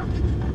Yeah.